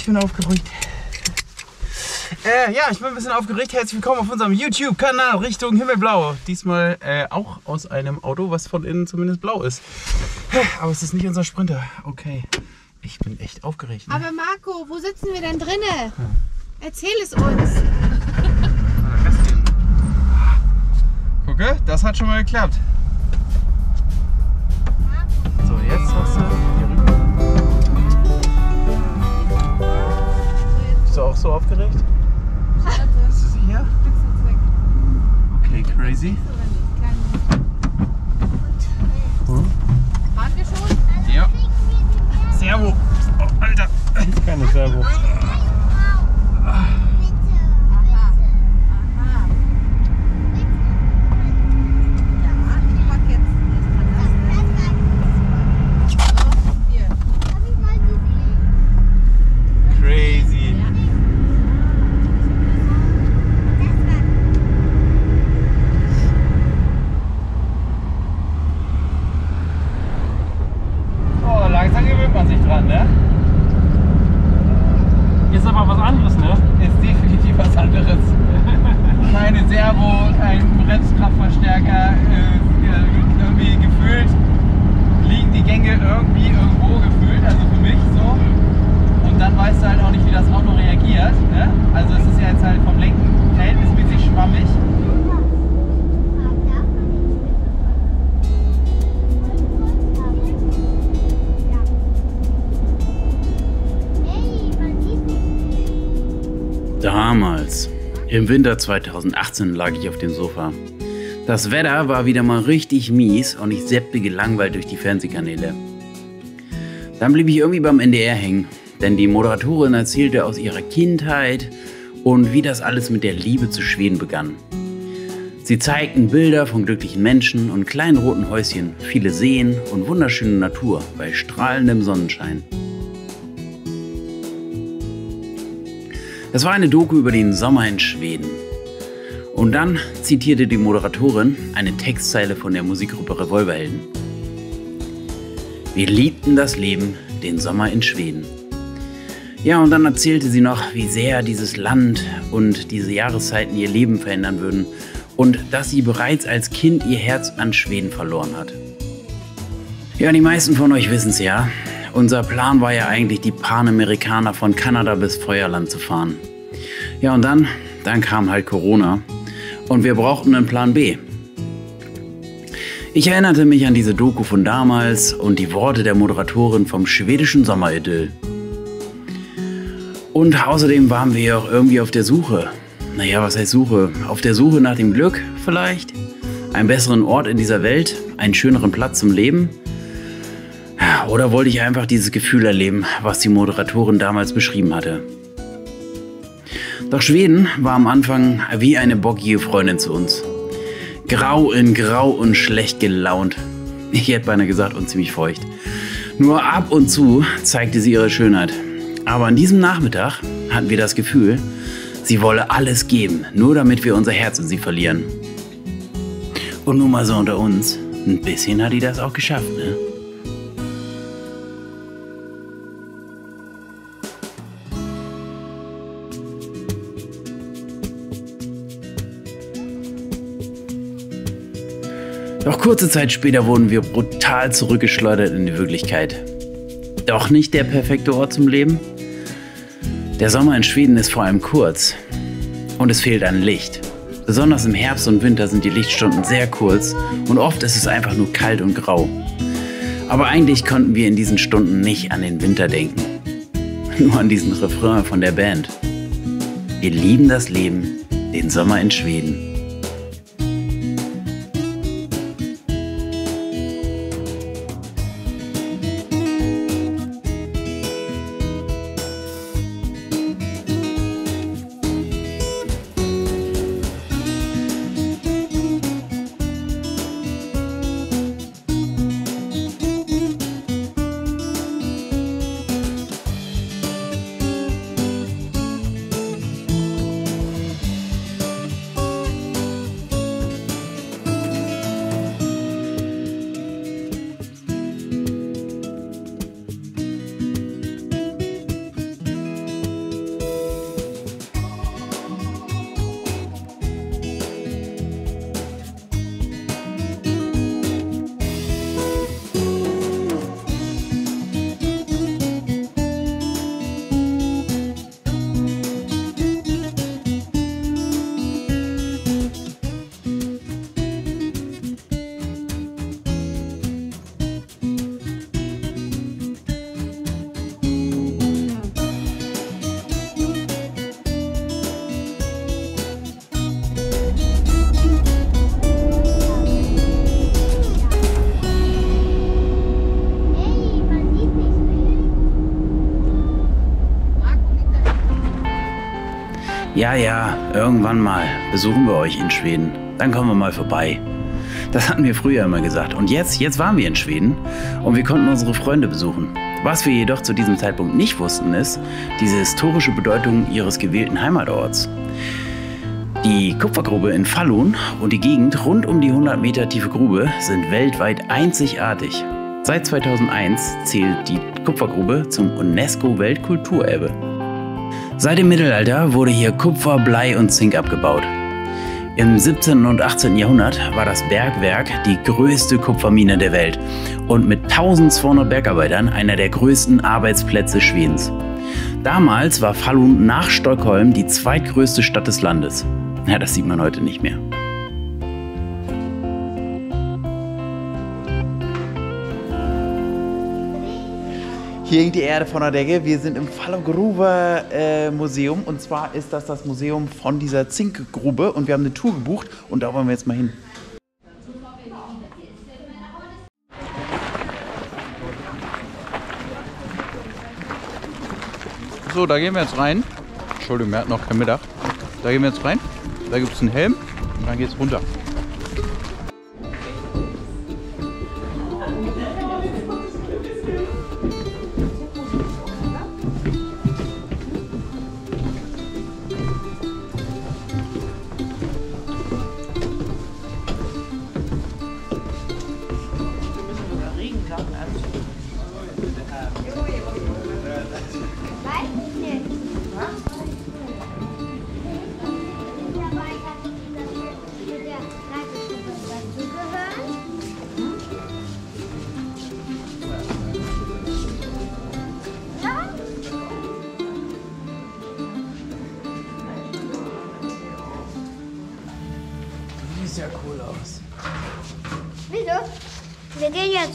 ich bin aufgeregt. Äh, ja, ich bin ein bisschen aufgeregt. Herzlich willkommen auf unserem YouTube-Kanal Richtung Himmelblau. Diesmal äh, auch aus einem Auto, was von innen zumindest blau ist. Aber es ist nicht unser Sprinter. Okay. Ich bin echt aufgeregt. Ne? Aber Marco, wo sitzen wir denn drinne? Erzähl es uns. Gucke, das hat schon mal geklappt. So, jetzt hast du Bist du auch so aufgeregt? Bist du sicher? Okay, crazy. Im Winter 2018, lag ich auf dem Sofa. Das Wetter war wieder mal richtig mies und ich seppte gelangweilt durch die Fernsehkanäle. Dann blieb ich irgendwie beim NDR hängen, denn die Moderatorin erzählte aus ihrer Kindheit und wie das alles mit der Liebe zu Schweden begann. Sie zeigten Bilder von glücklichen Menschen und kleinen roten Häuschen, viele Seen und wunderschöne Natur bei strahlendem Sonnenschein. Es war eine Doku über den Sommer in Schweden. Und dann zitierte die Moderatorin eine Textzeile von der Musikgruppe Revolverhelden. Wir liebten das Leben, den Sommer in Schweden. Ja, und dann erzählte sie noch, wie sehr dieses Land und diese Jahreszeiten ihr Leben verändern würden und dass sie bereits als Kind ihr Herz an Schweden verloren hat. Ja, die meisten von euch wissen es ja. Unser Plan war ja eigentlich, die Panamerikaner von Kanada bis Feuerland zu fahren. Ja, und dann, dann kam halt Corona und wir brauchten einen Plan B. Ich erinnerte mich an diese Doku von damals und die Worte der Moderatorin vom schwedischen Sommeridyll. Und außerdem waren wir ja auch irgendwie auf der Suche. Naja, was heißt Suche? Auf der Suche nach dem Glück vielleicht? Einen besseren Ort in dieser Welt? Einen schöneren Platz zum Leben? Oder wollte ich einfach dieses Gefühl erleben, was die Moderatorin damals beschrieben hatte? Doch Schweden war am Anfang wie eine bockige Freundin zu uns. Grau in grau und schlecht gelaunt. Ich hätte beinahe gesagt und ziemlich feucht. Nur ab und zu zeigte sie ihre Schönheit. Aber an diesem Nachmittag hatten wir das Gefühl, sie wolle alles geben, nur damit wir unser Herz in sie verlieren. Und nun mal so unter uns, ein bisschen hat die das auch geschafft, ne? Doch kurze Zeit später wurden wir brutal zurückgeschleudert in die Wirklichkeit. Doch nicht der perfekte Ort zum Leben? Der Sommer in Schweden ist vor allem kurz und es fehlt an Licht. Besonders im Herbst und Winter sind die Lichtstunden sehr kurz und oft ist es einfach nur kalt und grau. Aber eigentlich konnten wir in diesen Stunden nicht an den Winter denken. Nur an diesen Refrain von der Band. Wir lieben das Leben, den Sommer in Schweden. Ja, ja, irgendwann mal besuchen wir euch in Schweden. Dann kommen wir mal vorbei. Das hatten wir früher immer gesagt. Und jetzt, jetzt waren wir in Schweden und wir konnten unsere Freunde besuchen. Was wir jedoch zu diesem Zeitpunkt nicht wussten, ist diese historische Bedeutung ihres gewählten Heimatorts. Die Kupfergrube in Falun und die Gegend rund um die 100 Meter tiefe Grube sind weltweit einzigartig. Seit 2001 zählt die Kupfergrube zum UNESCO-Weltkulturerbe. Seit dem Mittelalter wurde hier Kupfer, Blei und Zink abgebaut. Im 17. und 18. Jahrhundert war das Bergwerk die größte Kupfermine der Welt und mit 1200 Bergarbeitern einer der größten Arbeitsplätze Schwedens. Damals war Falun nach Stockholm die zweitgrößte Stadt des Landes. Ja, das sieht man heute nicht mehr. Hier hängt die Erde von der Decke. Wir sind im Fallogruber äh, Museum und zwar ist das das Museum von dieser Zinkgrube und wir haben eine Tour gebucht und da wollen wir jetzt mal hin. So, da gehen wir jetzt rein. Entschuldigung, wir hatten noch kein Mittag. Da gehen wir jetzt rein. Da gibt es einen Helm und dann geht es runter.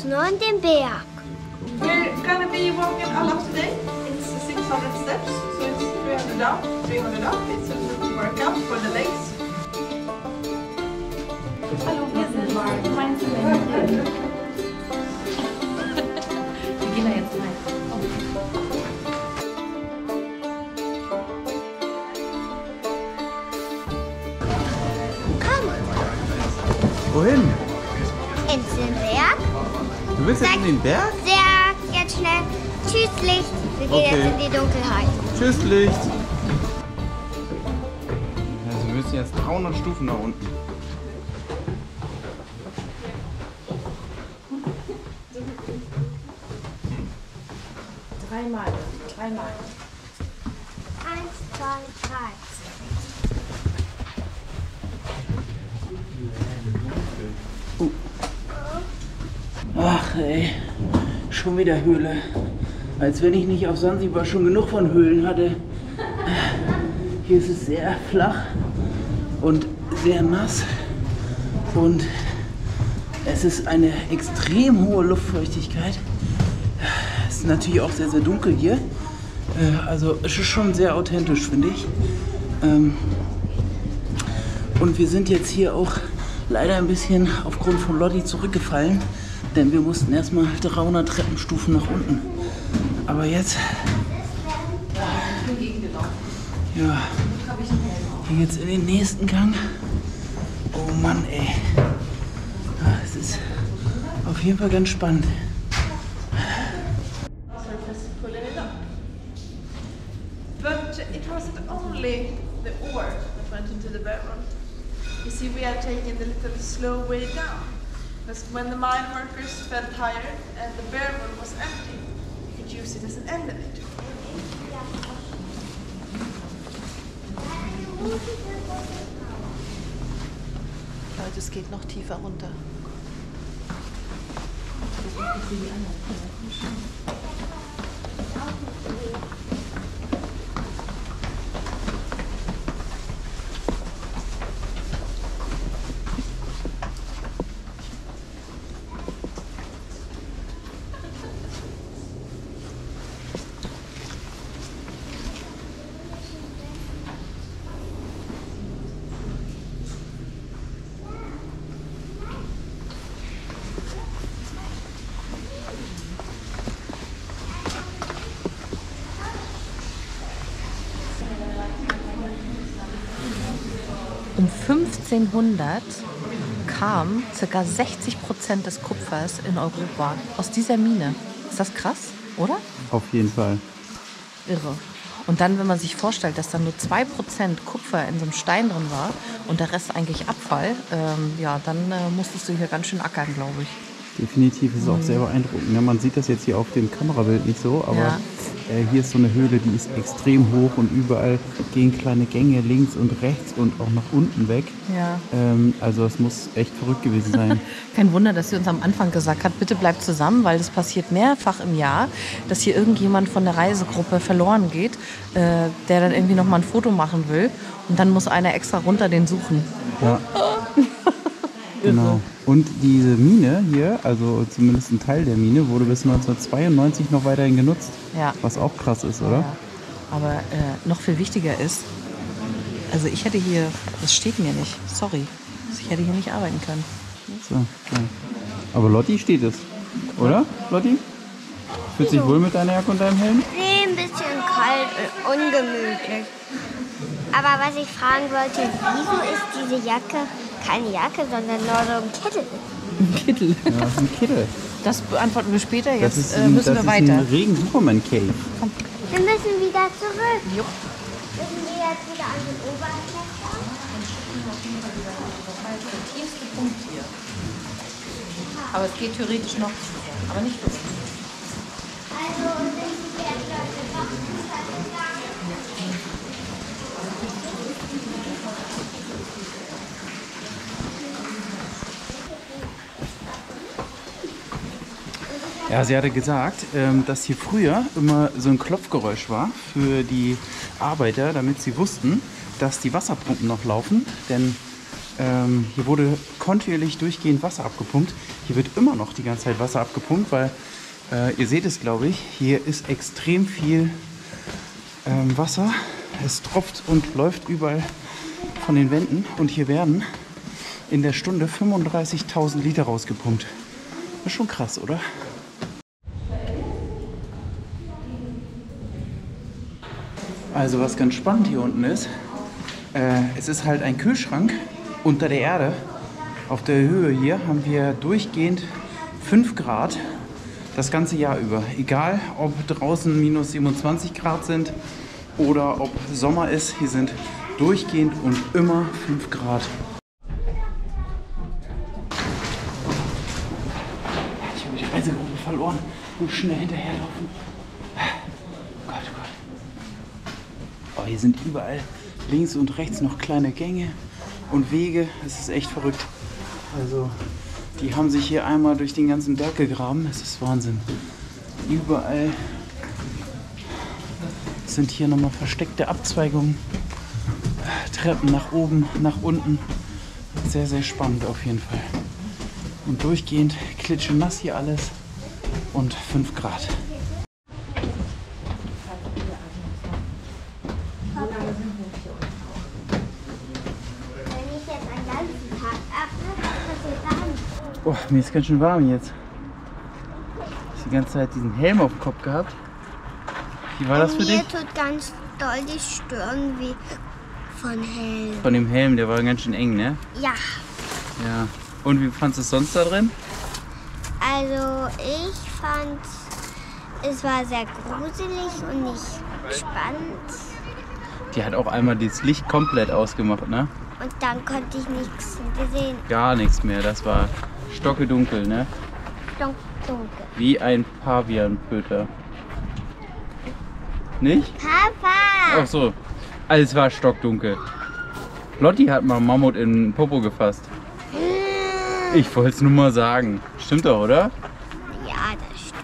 Wir gehen jetzt nur in den Berg. We're gonna be walking a lot today. It's 600 steps, so it's 300 down, 300 up. It's a little workout for the legs. Hallo, wir sind gemeinsam Wir gehen da jetzt rein. Komm, Wohin? ins den Berg. Du willst jetzt in den Berg? Sehr, jetzt schnell. Tschüss, Licht. Wir gehen Okay. jetzt in die Dunkelheit. Tschüss, Licht. Also wir müssen jetzt 300 Stufen nach unten. Dreimal, dreimal. Eins, zwei, drei. Ach ey, schon wieder Höhle. Als wenn ich nicht auf Sansibar schon genug von Höhlen hatte. Hier ist es sehr flach und sehr nass. Und es ist eine extrem hohe Luftfeuchtigkeit. Es ist natürlich auch sehr, sehr dunkel hier. Äh, Also es ist schon sehr authentisch, finde ich. Ähm, Und wir sind jetzt hier auch leider ein bisschen aufgrund von Lotti zurückgefallen, denn wir mussten erstmal 300 Treppenstufen nach unten. Aber jetzt. Ja. Hier geht's in den nächsten Gang. Oh Mann, ey. Es ist auf jeden Fall ganz spannend. the ore that went into the barrel. You see, we are taking the little slow way down. When the mine workers felt tired and the barrel was empty, you could use it as an elevator. Leute, es geht noch tiefer runter. 1500 kam ca. 60 Prozent des Kupfers in Europa aus dieser Mine. Ist das krass, oder? Auf jeden Fall. Irre. Und dann, wenn man sich vorstellt, dass dann nur 2% Kupfer in so einem Stein drin war und der Rest eigentlich Abfall, ähm, ja, dann äh, musstest du hier ganz schön ackern, glaube ich. Definitiv ist es auch sehr beeindruckend. ne? Man sieht das jetzt hier auf dem Kamerabild nicht so, aber Ja. äh, hier ist so eine Höhle, die ist extrem hoch und überall gehen kleine Gänge links und rechts und auch nach unten weg. Ja. Ähm, also es muss echt verrückt gewesen sein. Kein Wunder, dass sie uns am Anfang gesagt hat, bitte bleibt zusammen, weil das passiert mehrfach im Jahr, dass hier irgendjemand von der Reisegruppe verloren geht, äh, der dann irgendwie noch mal ein Foto machen will und dann muss einer extra runter den suchen. Ja. genau. Und diese Mine hier, also zumindest ein Teil der Mine, wurde bis 1992 noch weiterhin genutzt. Ja. Was auch krass ist, oder? Ja. Aber äh, noch viel wichtiger ist, also ich hätte hier, das steht mir nicht, sorry, ich hätte hier nicht arbeiten können. So, ja. Aber Lotti steht es, oder? Lotti? Fühlt sich wohl mit deiner Jacke und deinem Helm? Nee, ein bisschen kalt und ungemütlich. Aber was ich fragen wollte, wieso ist diese Jacke keine Jacke, sondern nur so ein Kittel? Kittel. Ja, das ein Kittel. Das beantworten wir später, Das jetzt ist äh, ein, müssen das wir ist weiter. ein Regen-Superman-Cave. Wir müssen wieder zurück. Jupp. Müssen wir jetzt wieder an den Oberflächen? der tiefste Punkt hier. Aber es geht theoretisch noch, aber nicht so. Also noch tiefer Ja, sie hatte gesagt, ähm, dass hier früher immer so ein Klopfgeräusch war für die Arbeiter, damit sie wussten, dass die Wasserpumpen noch laufen. Denn ähm, hier wurde kontinuierlich durchgehend Wasser abgepumpt. Hier wird immer noch die ganze Zeit Wasser abgepumpt, weil äh, ihr seht es, glaube ich, hier ist extrem viel ähm, Wasser. Es tropft und läuft überall von den Wänden. Und hier werden in der Stunde 35.000 Liter rausgepumpt. Das ist schon krass, oder? Also was ganz spannend hier unten ist, äh, es ist halt ein Kühlschrank unter der Erde. Auf der Höhe hier haben wir durchgehend 5 Grad das ganze Jahr über. Egal, ob draußen minus 27 Grad sind oder ob Sommer ist, hier sind durchgehend und immer 5 Grad. Ich habe die Reisegruppe verloren. Muss schnell hinterherlaufen. Gott, oh Gott. Oh, hier sind überall links und rechts noch kleine Gänge und Wege. Es ist echt verrückt. Also, die haben sich hier einmal durch den ganzen Berg gegraben. Es ist Wahnsinn. Überall sind hier nochmal versteckte Abzweigungen. Treppen nach oben, nach unten. Sehr, sehr spannend auf jeden Fall. Und durchgehend klitschenass hier alles und 5 Grad. Wenn ich jetzt einen ganzen Tag atme, was passiert Oh, mir ist ganz schön warm jetzt. Ich die ganze Zeit diesen Helm auf dem Kopf gehabt. Wie war das für Mir dich? tut ganz doll die Stirn wie von Helm. Von dem Helm, der war ganz schön eng, ne? Ja, Ja. Und wie fandest du es sonst da drin? also ich fand, es war sehr gruselig und nicht spannend. Die hat auch einmal das Licht komplett ausgemacht, ne? Und dann konnte ich nichts sehen. Gar nichts mehr. Das war stockedunkel, ne? Dun- Dunkel. Wie ein Pavianpöter. Nicht? Papa! Ach so. Alles war stockdunkel. Lotti hat mal Mammut in Popo gefasst. Ich wollte es nur mal sagen. Stimmt doch, oder? Ja, das stimmt.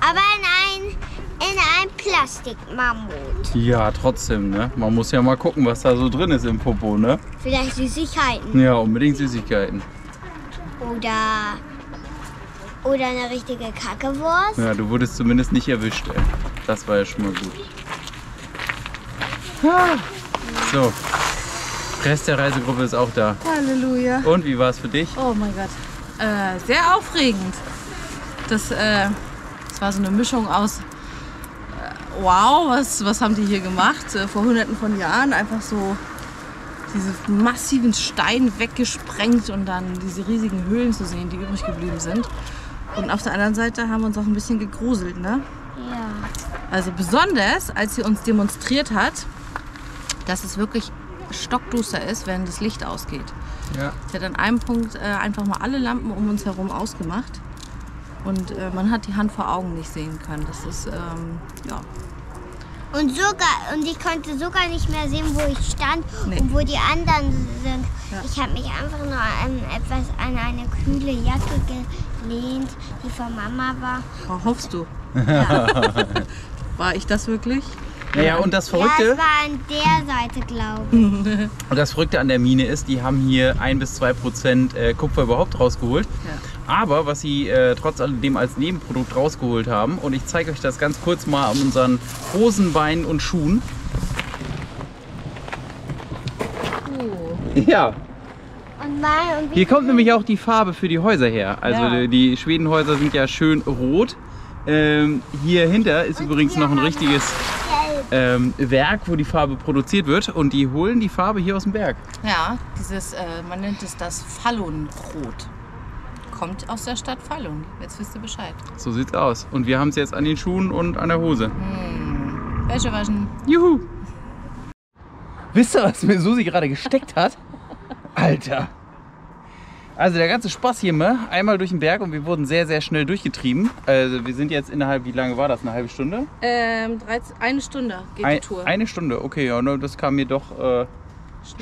Aber in ein, in ein Plastikmammut. Ja, trotzdem, ne? Man muss ja mal gucken, was da so drin ist im Popo, ne? Vielleicht Süßigkeiten. Ja, unbedingt Süßigkeiten. Oder, oder eine richtige Kackewurst. Ja, du wurdest zumindest nicht erwischt, ey. Das war ja schon mal gut. Ah. So. Rest der Reisegruppe ist auch da. Halleluja. Und wie war es für dich? Oh mein Gott. Äh, sehr aufregend. Das, äh, das war so eine Mischung aus, äh, wow, was, was haben die hier gemacht? Äh, vor hunderten von Jahren einfach so diese massiven Steine weggesprengt und dann diese riesigen Höhlen zu sehen, die übrig geblieben sind. Und auf der anderen Seite haben wir uns auch ein bisschen gegruselt, ne? Ja. Also besonders, als sie uns demonstriert hat, dass es wirklich stockduster ist, wenn das Licht ausgeht. Ja. Sie hat an einem Punkt äh, einfach mal alle Lampen um uns herum ausgemacht. Und äh, man hat die Hand vor Augen nicht sehen können. Das ist, ähm, ja. Und sogar, und ich konnte sogar nicht mehr sehen, wo ich stand Nee. und wo die anderen sind. Ja. Ich habe mich einfach nur an etwas an eine kühle Jacke gelehnt, die von Mama war. Oh, hoffst du? War ich das wirklich? Naja, und das Ja, Verrückte, es war an der Seite, glaube ich. und das Verrückte an der Mine ist, die haben hier 1 bis 2 Prozent äh, Kupfer überhaupt rausgeholt. Aber was sie äh, trotz alledem als Nebenprodukt rausgeholt haben, und ich zeige euch das ganz kurz mal an unseren Hosenbeinen und Schuhen. Ja, Und und wie Hier kommt nämlich auch die Farbe für die Häuser her. Also Ja. die, Schwedenhäuser sind ja schön rot. Ähm, hier hinter ist übrigens noch ein richtiges ähm, Werk, wo die Farbe produziert wird. Und die holen die Farbe hier aus dem Berg. Ja, dieses, äh, man nennt es das Fallonrot. Kommt aus der Stadt Fallon. Jetzt wisst ihr Bescheid. So sieht's aus. Und wir haben es jetzt an den Schuhen und an der Hose. Wäsche waschen. Juhu! Wisst ihr, was mir Susi gerade gesteckt hat? Alter! Also der ganze Spaß hier mal einmal durch den Berg und wir wurden sehr, sehr schnell durchgetrieben. Also wir sind jetzt innerhalb, wie lange war das? Eine halbe Stunde? Ähm, 13, eine Stunde geht Ein, die Tour. Eine Stunde, okay, ja, ne, das kam mir doch äh,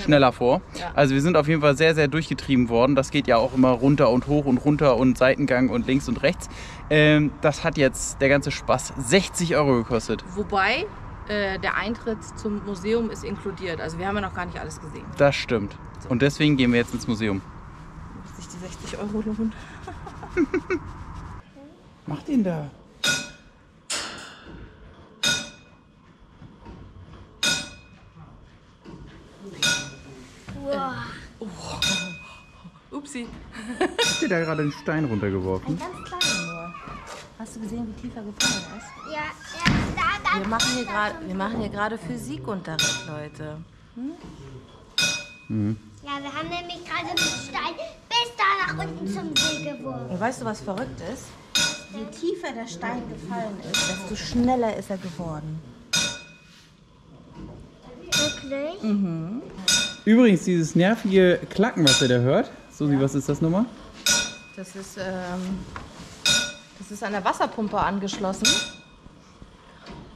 schneller vor. Ja. Also wir sind auf jeden Fall sehr, sehr durchgetrieben worden. Das geht ja auch immer runter und hoch und runter und Seitengang und links und rechts. Ähm, das hat jetzt der ganze Spaß 60 Euro gekostet. Wobei äh, der Eintritt zum Museum ist inkludiert. Also wir haben ja noch gar nicht alles gesehen. Das stimmt. Und deswegen gehen wir jetzt ins Museum. Ob sich die 60 Euro lohnt. Macht ihn da. Upsi. Habt ihr da gerade einen Stein runtergeworfen? Ganz klein nur. Hast du gesehen, wie tief er gefallen ist? Ja, ja, da, da. Wir machen hier gerade, wir machen hier gerade Physikunterricht, Leute. Ja, wir haben nämlich gerade den Stein bis da nach unten zum See geworfen. Und weißt du, was verrückt ist? Je tiefer der Stein gefallen ist, desto schneller ist er geworden. Wirklich? Übrigens, dieses nervige Klacken, was ihr da hört. Susi, was ist das nochmal? Das ist, ähm, das ist an der Wasserpumpe angeschlossen.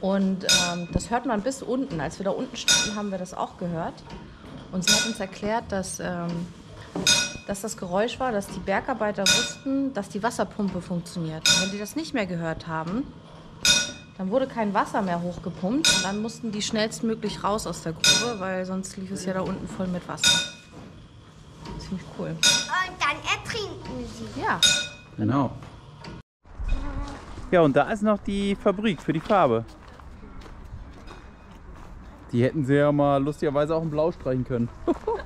Und ähm, das hört man bis unten. Als wir da unten standen, haben wir das auch gehört. Und sie hat uns erklärt, dass, ähm, dass das Geräusch war, dass die Bergarbeiter wussten, dass die Wasserpumpe funktioniert. Und wenn die das nicht mehr gehört haben, dann wurde kein Wasser mehr hochgepumpt und dann mussten die schnellstmöglich raus aus der Grube, weil sonst lief es ja da unten voll mit Wasser. Ziemlich cool. Und dann ertrinken sie. Ja, Genau. Ja, und da ist noch die Fabrik für die Farbe. Die hätten sie ja mal lustigerweise auch in Blau streichen können.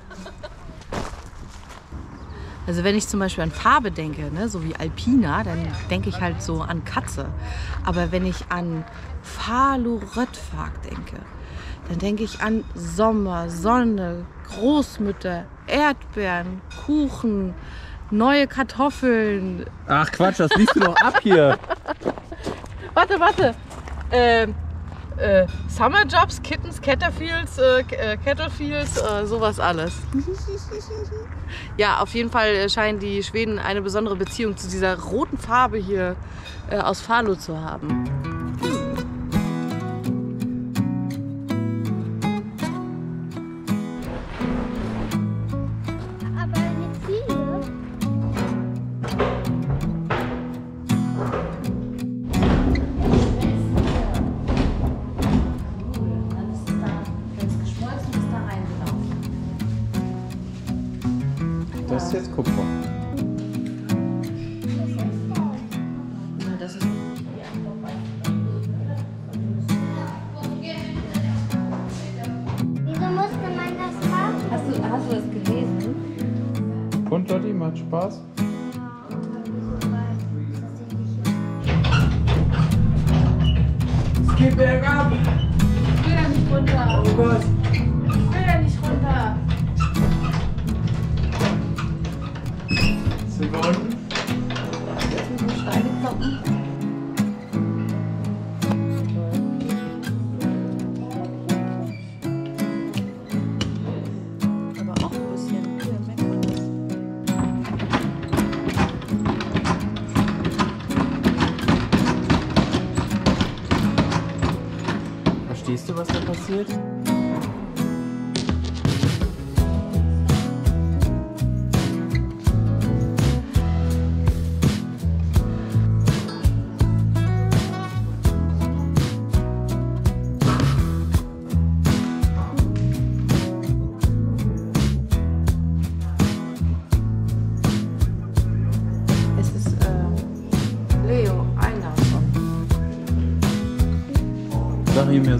Also wenn ich zum Beispiel an Farbe denke, ne, so wie Alpina, dann denke ich halt so an Katze. Aber wenn ich an Faluröttfag denke, dann denke ich an Sommer, Sonne, Großmütter, Erdbeeren, Kuchen, neue Kartoffeln. Ach Quatsch, das liest du doch ab hier. Warte, warte. Ähm, äh, Summer Jobs, Kittens, Caterfields, äh, äh, Caterfields, äh, sowas alles. Ja, auf jeden Fall äh, scheinen die Schweden eine besondere Beziehung zu dieser roten Farbe hier äh, aus Falu zu haben. Macht Spaß? Verstehst du, was da passiert?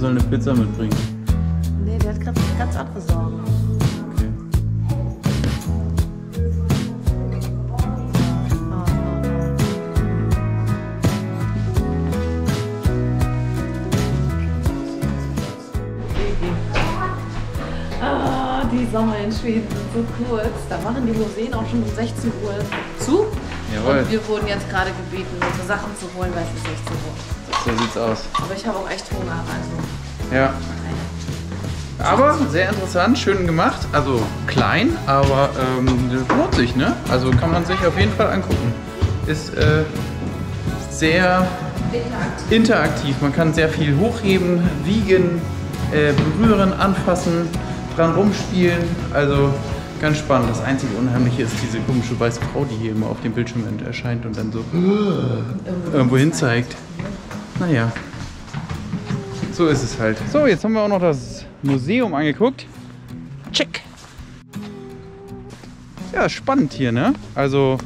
Soll eine Pizza mitbringen. Nee, der hat gerade ganz andere Sorgen. Okay. Ah, die Sommer in Schweden sind so kurz. Da machen die Museen auch schon um 16 Uhr zu. Jawohl. Und wir wurden jetzt gerade gebeten, unsere Sachen zu holen, weil es ist 16 Uhr. So sieht's aus. Aber ich habe auch echt Hunger, also. Ja. Aber sehr interessant, schön gemacht. Also klein, aber ähm, lohnt sich, ne? Also kann man sich auf jeden Fall angucken. Ist äh, sehr interaktiv. Man kann sehr viel hochheben, wiegen, äh, berühren, anfassen, dran rumspielen. Also ganz spannend. Das einzige Unheimliche ist diese komische weiße Frau, die hier immer auf dem Bildschirm erscheint und dann so irgendwo hin zeigt. Naja. So ist es halt. So, jetzt haben wir auch noch das Museum angeguckt. Check. Ja, spannend hier, ne? Also,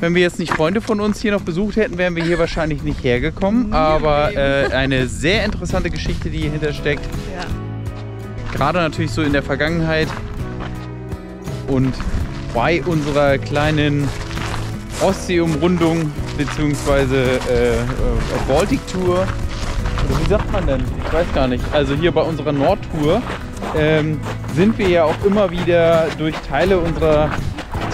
wenn wir jetzt nicht Freunde von uns hier noch besucht hätten, wären wir hier wahrscheinlich nicht hergekommen. Aber äh, eine sehr interessante Geschichte, die hier hintersteckt. Ja. Gerade natürlich so in der Vergangenheit. Und bei unserer kleinen Ostsee-Umrundung beziehungsweise äh, äh, Baltic-Tour oder wie sagt man denn? Ich weiß gar nicht. Also hier bei unserer Nordtour ähm, sind wir ja auch immer wieder durch Teile unserer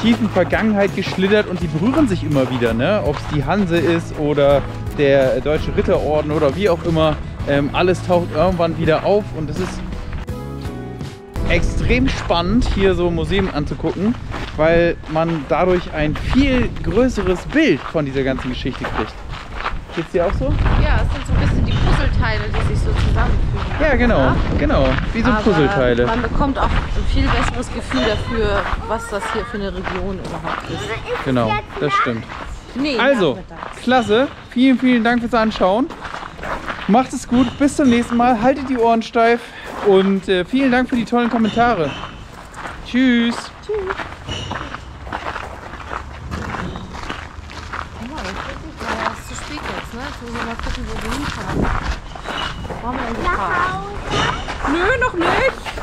tiefen Vergangenheit geschlittert und die berühren sich immer wieder. Ne? Ob es die Hanse ist oder der Deutsche Ritterorden oder wie auch immer. Ähm, alles taucht irgendwann wieder auf und es ist extrem spannend, hier so Museen anzugucken, weil man dadurch ein viel größeres Bild von dieser ganzen Geschichte kriegt. Geht's dir auch so? Ja, es sind so ein bisschen die Puzzleteile, die sich so zusammenfügen. Ja, genau, genau. Wie so Aber Puzzleteile. Man bekommt auch ein viel besseres Gefühl dafür, was das hier für eine Region überhaupt ist. Genau, das stimmt. Nee, Also, klasse. Vielen, vielen Dank fürs Anschauen. Macht es gut. Bis zum nächsten Mal. Haltet die Ohren steif. Und äh, vielen Dank für die tollen Kommentare. Tschüss. Gefahren? Nö, noch nicht.